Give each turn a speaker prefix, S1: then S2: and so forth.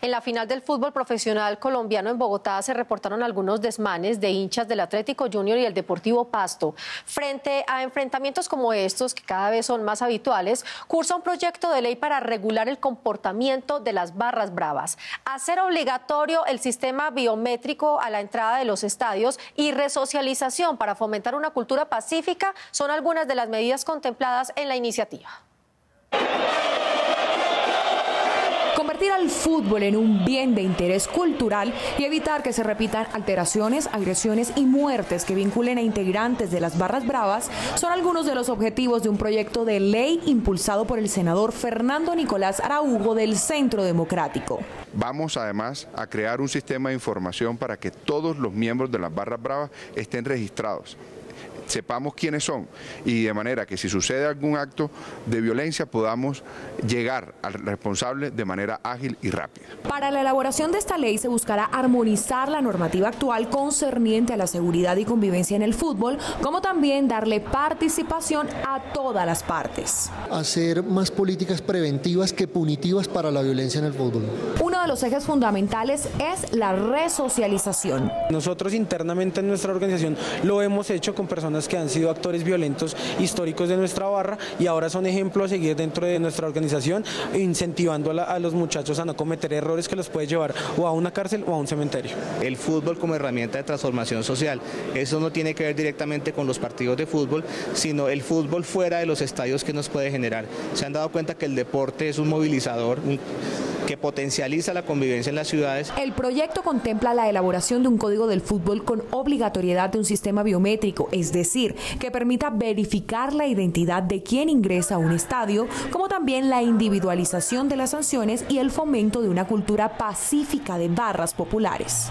S1: En la final del fútbol profesional colombiano en Bogotá se reportaron algunos desmanes de hinchas del Atlético Junior y el Deportivo Pasto. Frente a enfrentamientos como estos, que cada vez son más habituales, cursa un proyecto de ley para regular el comportamiento de las barras bravas, hacer obligatorio el sistema biométrico a la entrada de los estadios y resocialización para fomentar una cultura pacífica son algunas de las medidas contempladas en la iniciativa.
S2: Al fútbol en un bien de interés cultural y evitar que se repitan alteraciones, agresiones y muertes que vinculen a integrantes de las barras bravas son algunos de los objetivos de un proyecto de ley impulsado por el senador Fernando Nicolás Araujo del Centro Democrático.
S3: Vamos además a crear un sistema de información para que todos los miembros de las barras bravas estén registrados sepamos quiénes son y de manera que si sucede algún acto de violencia podamos llegar al responsable de manera ágil y rápida.
S2: Para la elaboración de esta ley se buscará armonizar la normativa actual concerniente a la seguridad y convivencia en el fútbol, como también darle participación a todas las partes.
S4: Hacer más políticas preventivas que punitivas para la violencia en el fútbol.
S2: Uno de los ejes fundamentales es la resocialización.
S5: Nosotros internamente en nuestra organización lo hemos hecho con personas que han sido actores violentos históricos de nuestra barra y ahora son ejemplos a seguir dentro de nuestra organización, incentivando a, los muchachos a no cometer errores que los puede llevar o a una cárcel o a un cementerio.
S6: El fútbol como herramienta de transformación social, eso no tiene que ver directamente con los partidos de fútbol, sino el fútbol fuera de los estadios que nos puede generar. Se han dado cuenta que el deporte es un movilizador, que potencializa la convivencia en las ciudades.
S2: El proyecto contempla la elaboración de un código del fútbol con obligatoriedad de un sistema biométrico, es decir, que permita verificar la identidad de quien ingresa a un estadio, como también la individualización de las sanciones y el fomento de una cultura pacífica de barras populares.